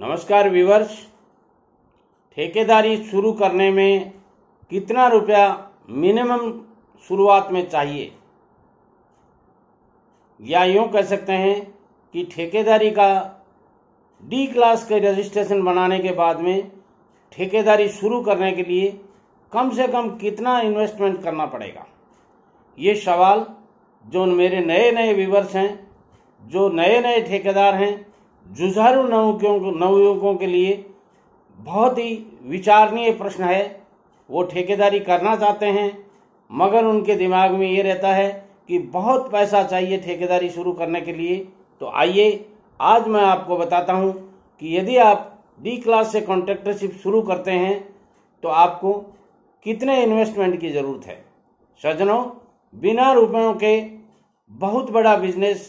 नमस्कार व्यूवर्स। ठेकेदारी शुरू करने में कितना रुपया मिनिमम शुरुआत में चाहिए? या यूँ कह सकते हैं कि ठेकेदारी का डी क्लास के रजिस्ट्रेशन बनाने के बाद में ठेकेदारी शुरू करने के लिए कम से कम कितना इन्वेस्टमेंट करना पड़ेगा? ये सवाल जो मेरे नए नए व्यूवर्स हैं, जो नए नए ठेकेदार हैं जुझारू नवयुवकों नवयुवकों के लिए बहुत ही विचारणीय प्रश्न है। वो ठेकेदारी करना चाहते हैं, मगर उनके दिमाग में ये रहता है कि बहुत पैसा चाहिए ठेकेदारी शुरू करने के लिए। तो आइए, आज मैं आपको बताता हूँ कि यदि आप डी क्लास से कॉन्ट्रैक्टरशिप शुरू करते हैं तो आपको कितने इन्वेस्टमेंट की ज़रूरत है? सज्जनों, बिना रुपयों के बहुत बड़ा बिज़नेस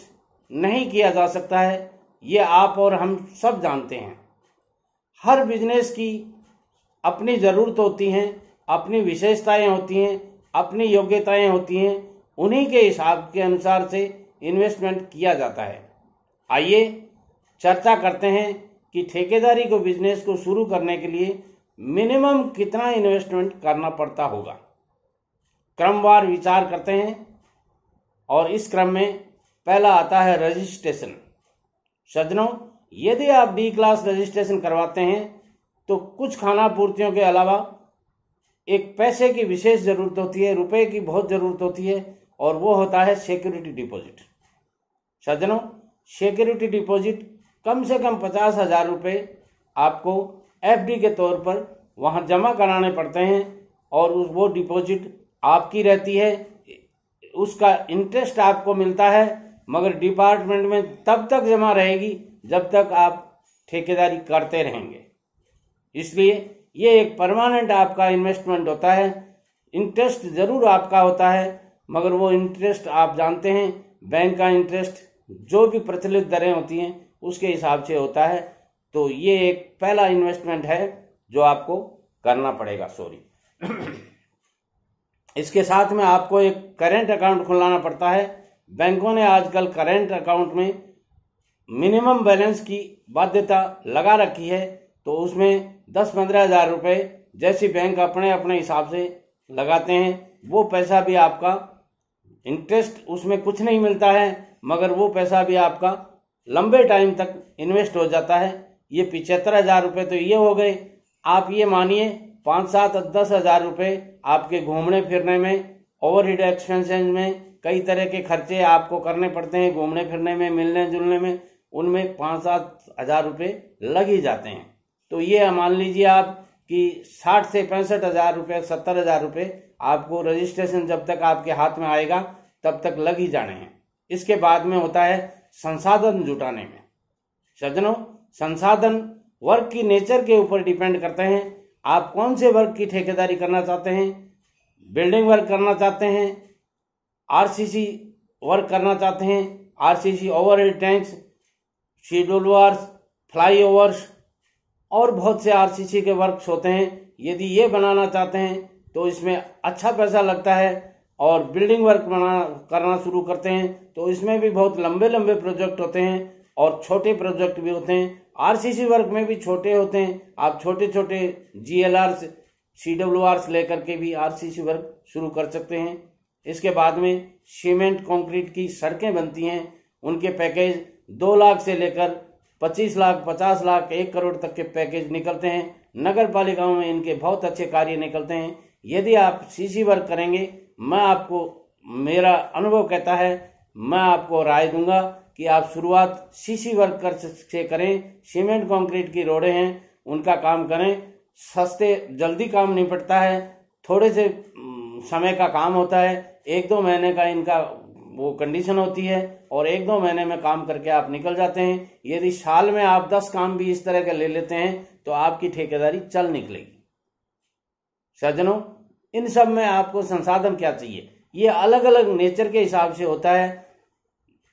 नहीं किया जा सकता है। ये आप और हम सब जानते हैं। हर बिज़नेस की अपनी ज़रूरत होती हैं, अपनी विशेषताएँ होती हैं, अपनी योग्यताएँ होती हैं, उन्हीं के हिसाब के अनुसार से इन्वेस्टमेंट किया जाता है। आइए चर्चा करते हैं कि ठेकेदारी को बिज़नेस को शुरू करने के लिए मिनिमम कितना इन्वेस्टमेंट करना पड़ता होगा। क्रमवार विचार करते हैं और इस क्रम में पहला आता है रजिस्ट्रेशन सज्जनों, यदि आप डी क्लास रजिस्ट्रेशन करवाते हैं तो कुछ खाना पूर्तियों के अलावा एक पैसे की विशेष ज़रूरत होती है, रुपए की बहुत ज़रूरत होती है, और वो होता है सिक्योरिटी डिपॉजिट सज्जनों सिक्योरिटी डिपॉजिट कम से कम पचास हज़ार रुपये आपको एफडी के तौर पर वहाँ जमा कराने पड़ते हैं, और उस वो डिपॉजिट आपकी रहती है, उसका इंटरेस्ट आपको मिलता है मगर डिपार्टमेंट में तब तक जमा रहेगी जब तक आप ठेकेदारी करते रहेंगे। इसलिए ये एक परमानेंट आपका इन्वेस्टमेंट होता है। इंटरेस्ट ज़रूर आपका होता है, मगर वो इंटरेस्ट आप जानते हैं। बैंक का इंटरेस्ट जो भी प्रचलित दरें होती हैं, उसके हिसाब से होता है। तो ये एक पहला इन्वेस्टमेंट है जो आपको करना पड़ेगा सॉरी इसके साथ में आपको एक करेंट अकाउंट खुलाना पड़ता है। बैंकों ने आजकल करेंट अकाउंट में मिनिमम बैलेंस की बाध्यता लगा रखी है तो उसमें दस पंद्रह हज़ार रुपये जैसी बैंक अपने अपने हिसाब से लगाते हैं। वो पैसा भी आपका इंटरेस्ट उसमें कुछ नहीं मिलता है, मगर वो पैसा भी आपका लंबे टाइम तक इन्वेस्ट हो जाता है। ये पिछहत्तर हज़ार रुपये तो ये हो गए। आप ये मानिए, पाँच सात दस हज़ार रुपये आपके घूमने फिरने में ओवर हेड एक्सपेंसेज में कई तरह के खर्चे आपको करने पड़ते हैं, घूमने फिरने में, मिलने जुलने में, उनमें पाँच सात हज़ार रुपये लग ही जाते हैं। तो ये मान लीजिए आप कि साठ से पैंसठ हज़ार रुपये सत्तर हज़ार रुपये आपको रजिस्ट्रेशन जब तक आपके हाथ में आएगा, तब तक लग ही जाने हैं। इसके बाद में होता है संसाधन जुटाने में। सज्जनों, संसाधन वर्क की नेचर के ऊपर डिपेंड करते हैं। आप कौन से वर्क की ठेकेदारी करना चाहते हैं? बिल्डिंग वर्क करना चाहते हैं? आरसीसी वर्क करना चाहते हैं। आरसीसी ओवरहेड टैंक्स शेड्यूल वार्स फ्लाई ओवर्स और बहुत से आरसीसी के वर्क्स होते हैं। यदि ये बनाना चाहते हैं तो इसमें अच्छा पैसा लगता है और बिल्डिंग वर्क बना, करना शुरू करते हैं तो इसमें भी बहुत लंबे लंबे प्रोजेक्ट होते हैं और छोटे प्रोजेक्ट भी होते हैं। आरसीसी वर्क में भी छोटे होते हैं। आप छोटे छोटे G L R C W R लेकर के भी आरसीसी वर्क शुरू कर सकते हैं। इसके बाद में सीमेंट कंक्रीट की सड़कें बनती हैं। उनके पैकेज दो लाख से लेकर पच्चीस लाख, पचास लाख, एक करोड़ तक के पैकेज निकलते हैं। नगर पालिकाओं में इनके बहुत अच्छे कार्य निकलते हैं। यदि आप सीसी वर्क करेंगे, मैं आपको, मेरा अनुभव कहता है, मैं आपको राय दूँगा कि आप शुरुआत सीसी वर्क कर से करें। सीमेंट कंक्रीट की रोडें हैं, उनका काम करें। सस्ते, जल्दी काम निपटता है, थोड़े से समय का काम होता है। एक दो महीने का इनका वो कंडीशन होती है और एक दो महीने में काम करके आप निकल जाते हैं। यदि साल में आप दस काम भी इस तरह के ले लेते हैं तो आपकी ठेकेदारी चल निकलेगी। सज्जनों, इन सब में आपको संसाधन क्या चाहिए? ये अलग अलग नेचर के हिसाब से होता है।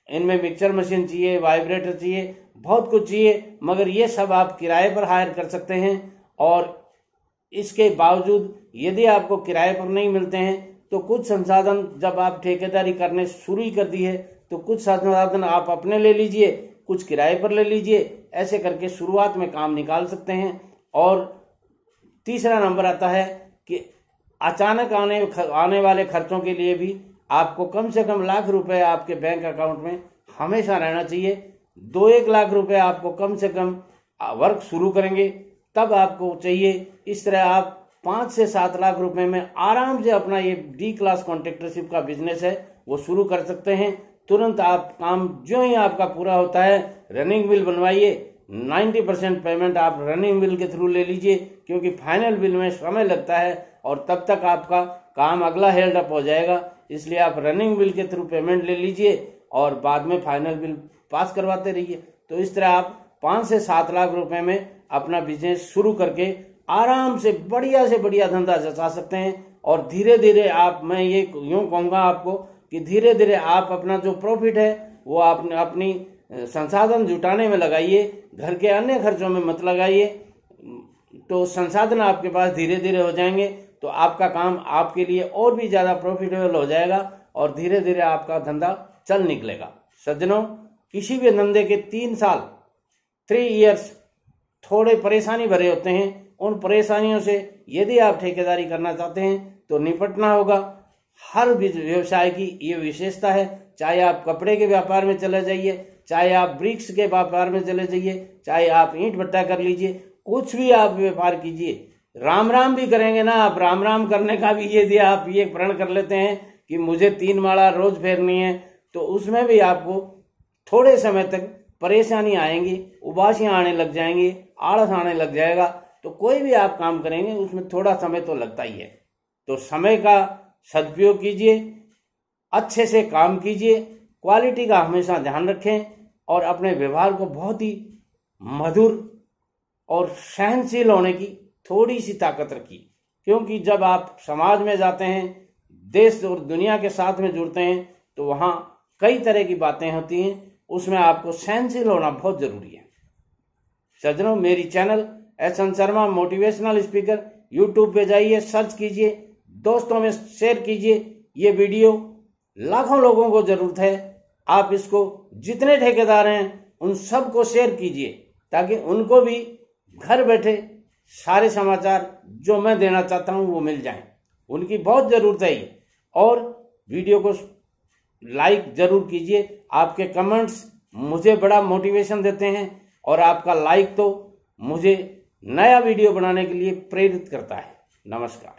इनमें मिक्सर मशीन चाहिए वाइब्रेटर चाहिए, बहुत कुछ चाहिए, मगर ये सब आप किराए पर हायर कर सकते हैं। और इसके बावजूद यदि आपको किराए पर नहीं मिलते हैं तो कुछ संसाधन जब आप ठेकेदारी करने शुरू ही कर दी है तो कुछ संसाधन आप अपने ले लीजिए, कुछ किराए पर ले लीजिए, ऐसे करके शुरुआत में काम निकाल सकते हैं। और तीसरा नंबर आता है कि अचानक आने आने वाले खर्चों के लिए भी आपको कम से कम लाख रुपए आपके बैंक अकाउंट में हमेशा रहना चाहिए। दो एक लाख रुपए आपको कम से कम वर्क शुरू करेंगे, तब आपको चाहिए। इस तरह आप पाँच से सात लाख रुपए में आराम से अपना ये डी क्लास कॉन्ट्रेक्टरशिप का बिज़नेस है, वो शुरू कर सकते हैं। तुरंत आप काम जो ही आपका पूरा होता है रनिंग बिल बनवाइए। 90 परसेंट पेमेंट आप रनिंग बिल के थ्रू ले लीजिए, क्योंकि फाइनल बिल में समय लगता है और तब तक आपका काम अगला हेल्ड अप हो जाएगा। इसलिए आप रनिंग बिल के थ्रू पेमेंट ले लीजिए और बाद में फाइनल बिल पास करवाते रहिए। तो इस तरह आप पाँच से सात लाख रुपए में अपना बिज़नेस शुरू करके आराम से बढ़िया से बढ़िया धंधा जचा सकते हैं और धीरे धीरे आप, मैं ये यूँ कहूँगा आपको कि धीरे धीरे आप अपना जो प्रॉफिट है, वो आप अपनी संसाधन जुटाने में लगाइए, घर के अन्य खर्चों में मत लगाइए। तो संसाधन आपके पास धीरे धीरे हो जाएँगे तो आपका काम आपके लिए और भी ज़्यादा प्रॉफिटेबल हो जाएगा और धीरे धीरे आपका धंधा चल निकलेगा। सज्जनों, किसी भी धंधे के तीन साल थ्री इयर्स थोड़े परेशानी भरे होते हैं उन परेशानियों से यदि आप ठेकेदारी करना चाहते हैं तो निपटना होगा। हर व्यवसाय की ये विशेषता है। चाहे आप कपड़े के व्यापार में चले जाइए, चाहे आप ब्रिक्स के व्यापार में चले जाइए, चाहे आप ईंट भट्टा कर लीजिए, कुछ भी आप व्यापार कीजिए राम राम भी करेंगे ना आप। राम राम करने का भी ये दिया आप ये प्रण कर लेते हैं कि मुझे तीन माला रोज फेरनी है तो उसमें भी आपको थोड़े समय तक परेशानी आएँगी, उबासियाँ आने लग जाएँगी आड़स आने लग जाएगा। तो कोई भी आप काम करेंगे, उसमें थोड़ा समय तो लगता ही है। तो समय का सदुपयोग कीजिए, अच्छे से काम कीजिए, क्वालिटी का हमेशा ध्यान रखें और अपने व्यवहार को बहुत ही मधुर और सहनशील होने की थोड़ी सी ताकत रखिए। क्योंकि जब आप समाज में जाते हैं, देश और दुनिया के साथ में जुड़ते हैं तो वहाँ कई तरह की बातें होती हैं, उसमें आपको सहनशील होना बहुत ज़रूरी है। सज्जनों, मेरी channel S N Sharma motivational speaker YouTube पे जाइए सर्च कीजिए, दोस्तों में शेयर कीजिए, ये वीडियो लाखों लोगों को ज़रूरत है। आप इसको जितने ठेकेदार हैं, उन सबको शेयर कीजिए, ताकि उनको भी घर बैठे सारे समाचार जो मैं देना चाहता हूँ, वो मिल जाएँ। उनकी बहुत ज़रूरत है और वीडियो को लाइक ज़रूर कीजिए। आपके कमेंट्स मुझे बड़ा मोटिवेशन देते हैं, और आपका लाइक तो मुझे नया वीडियो बनाने के लिए प्रेरित करता है। नमस्कार।